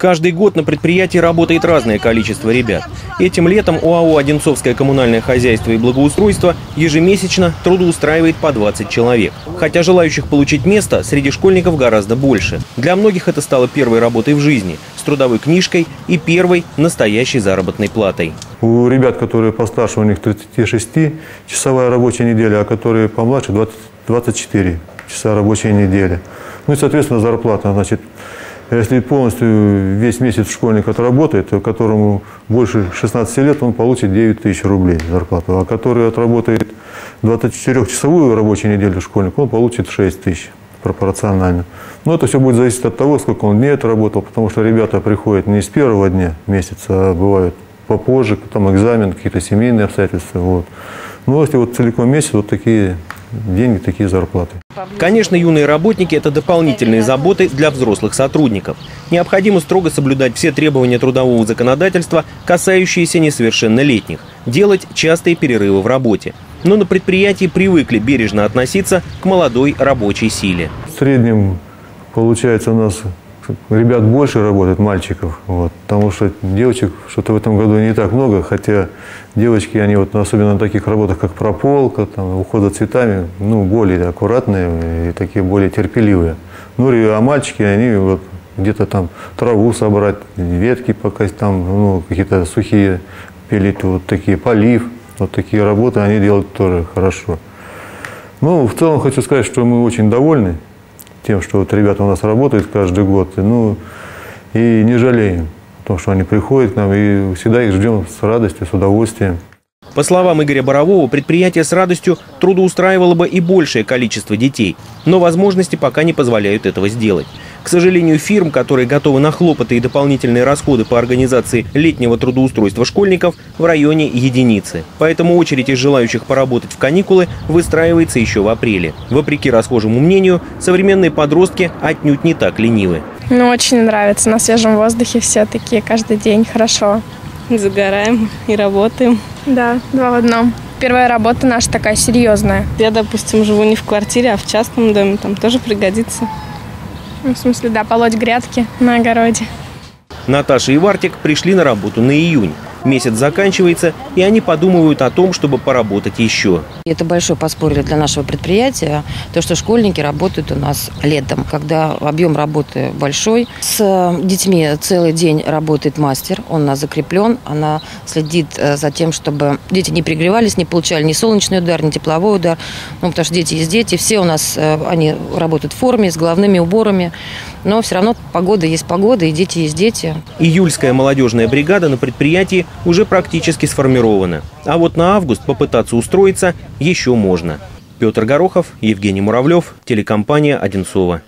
Каждый год на предприятии работает разное количество ребят. Этим летом ОАО «Одинцовское коммунальное хозяйство и благоустройство» ежемесячно трудоустраивает по 20 человек. Хотя желающих получить место среди школьников гораздо больше. Для многих это стало первой работой в жизни, с трудовой книжкой и первой настоящей заработной платой. У ребят, которые постарше, у них 36 часовая рабочая неделя, а которые помладше 20, 24 часа рабочей недели. Ну и, соответственно, зарплата, значит, если полностью весь месяц школьник отработает, которому больше 16 лет, он получит 9 тысяч рублей зарплату. А который отработает 24-часовую рабочую неделю школьник, он получит 6 тысяч пропорционально. Но это все будет зависеть от того, сколько он дней отработал, потому что ребята приходят не с первого дня месяца, а бывают попозже, там экзамен, какие-то семейные обстоятельства. Вот. Но если вот целиком месяц, вот такие деньги, такие зарплаты. Конечно, юные работники – это дополнительные заботы для взрослых сотрудников. Необходимо строго соблюдать все требования трудового законодательства, касающиеся несовершеннолетних, делать частые перерывы в работе. Но на предприятии привыкли бережно относиться к молодой рабочей силе. В среднем, получается, у нас ребят больше работает, мальчиков, вот, потому что девочек что-то в этом году не так много, хотя девочки, они вот особенно на таких работах, как прополка, там, уход цветами, ну, более аккуратные и такие более терпеливые. Ну, а мальчики, они вот где-то там траву собрать, ветки пока там, ну, какие-то сухие пилить, вот такие, полив, вот такие работы они делают тоже хорошо. Ну, в целом хочу сказать, что мы очень довольны тем, что вот ребята у нас работают каждый год, ну, и не жалеем о том, что они приходят к нам, и всегда их ждем с радостью, с удовольствием. По словам Игоря Борового, предприятие с радостью трудоустраивало бы и большее количество детей, но возможности пока не позволяют этого сделать. К сожалению, фирм, которые готовы на хлопоты и дополнительные расходы по организации летнего трудоустройства школьников, в районе единицы. Поэтому очередь из желающих поработать в каникулы выстраивается еще в апреле. Вопреки расхожему мнению, современные подростки отнюдь не так ленивы. Ну, очень нравится. На свежем воздухе все такие каждый день хорошо. Загораем и работаем. Да, два в одном. Первая работа наша такая серьезная. Я, допустим, живу не в квартире, а в частном доме. Там тоже пригодится. В смысле, да, полоть грядки на огороде. Наташа и Вартик пришли на работу на июнь. Месяц заканчивается, и они подумывают о том, чтобы поработать еще. Это большое подспорье для нашего предприятия, то, что школьники работают у нас летом, когда объем работы большой. С детьми целый день работает мастер, он у нас закреплен, она следит э, за тем, чтобы дети не пригревались, не получали ни солнечный удар, ни тепловой удар, ну, потому что дети есть дети, все у нас, э, они работают в форме, с головными уборами, но все равно погода есть погода, и дети есть дети. Июльская молодежная бригада на предприятии уже практически сформирована. А вот на август попытаться устроиться еще можно. Петр Горохов, Евгений Муравлев, телекомпания «Одинцова».